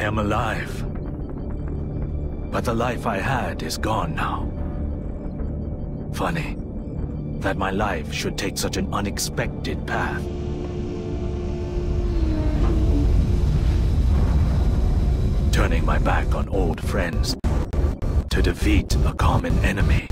I am alive. But the life I had is gone now. Funny that my life should take such an unexpected path. Turning my back on old friends to defeat a common enemy.